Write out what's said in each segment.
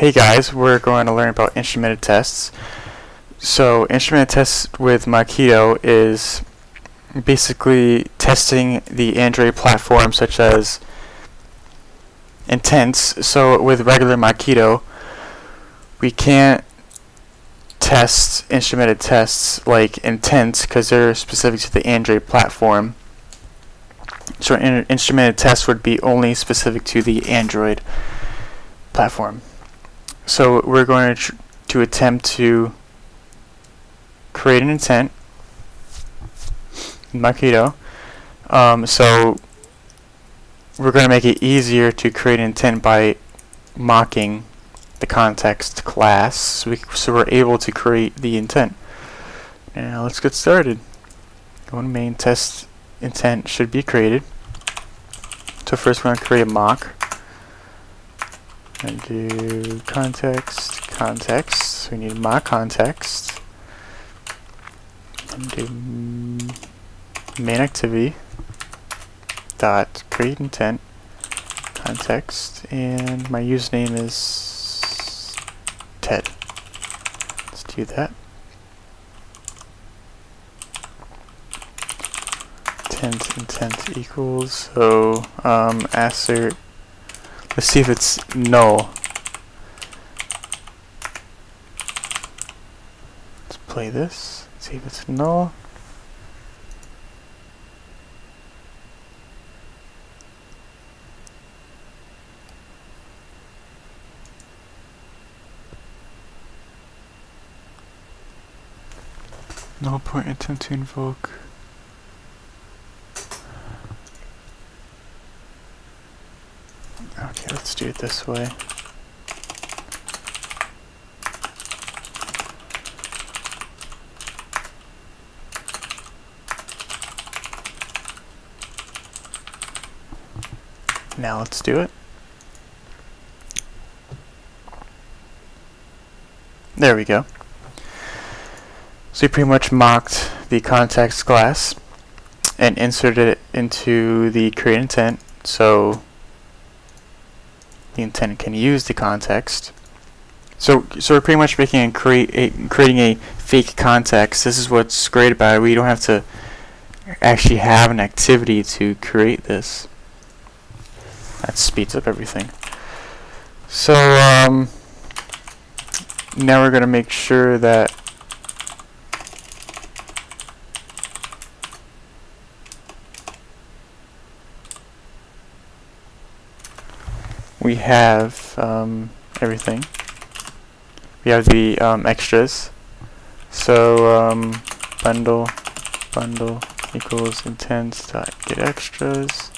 Hey guys, we're going to learn about instrumented tests. So instrumented tests with Mockito is basically testing the Android platform such as intents. So with regular Mockito, we can't test instrumented tests like intents because they're specific to the Android platform. So an instrumented test would be only specific to the Android platform. So we're going to, to attempt to create an intent in Mockito. Um, so we're going to make it easier to create an intent by mocking the context class so, we, so we're able to create the intent. Now let's get started. To main test intent should be created. So first we're going to create a mock and do context, context. We need my context. And do main activity dot create intent context and my username is Ted. Let's do that. Intent intent equals so um assert Let's see if it's null. Let's play this. See if it's null. No point attempt to invoke. Okay, let's do it this way. Now let's do it. There we go. So we pretty much mocked the context class and inserted it into the create intent. So the intent can use the context. So, so we're pretty much making create a, creating a fake context. This is what's great about it. We don't have to actually have an activity to create this. That speeds up everything. So um, now we're going to make sure that we have um, everything. We have the um, extras. So um, bundle bundle equals intents dot get extras.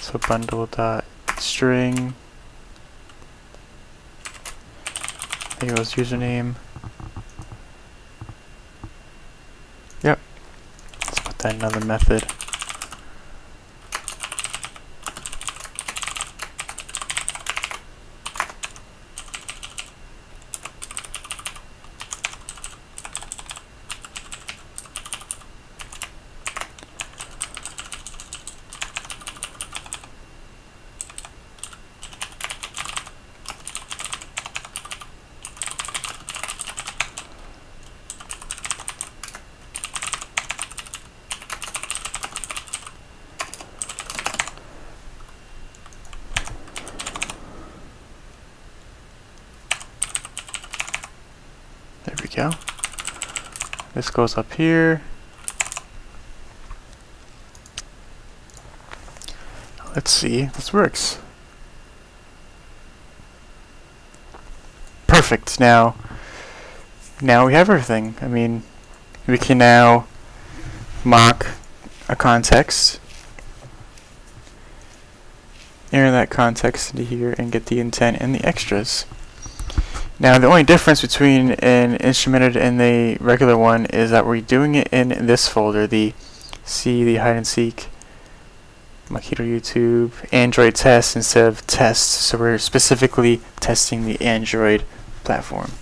So bundle dot string equals username. Yep. Let's put that in another method. Go. This goes up here. Let's see, this works. Perfect, now, now we have everything. I mean, we can now mock a context, enter that context into here and get the intent and the extras. Now the only difference between an instrumented and the regular one is that we're doing it in this folder, the C, the hide and seek, Mockito YouTube, Android test instead of tests, so we're specifically testing the Android platform.